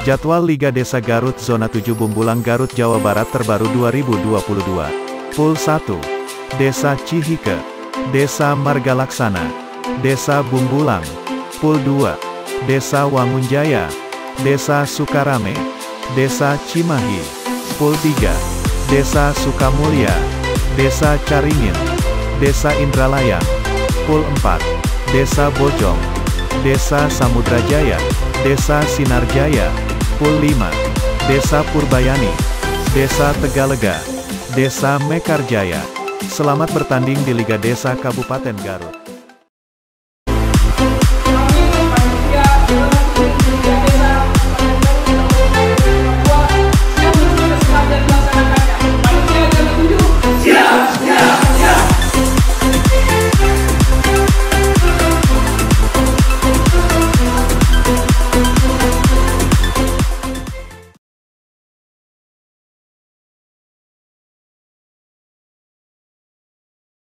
Jadwal Liga Desa Garut Zona 7 Bumbulang Garut Jawa Barat terbaru 2022. Pool 1. Desa Cihike. Desa Margalaksana. Desa Bumbulang. Pool 2. Desa Wangunjaya. Desa Sukarame. Desa Cimahi. Pool 3. Desa Sukamulya. Desa Caringin. Desa Indralaya. Pool 4. Desa Bojong. Desa Samudrajaya. Desa Sinarjaya. Pool 5. Desa Purbayani. Desa Tegalega. Desa Mekarjaya. Selamat bertanding di Liga Desa Kabupaten Garut.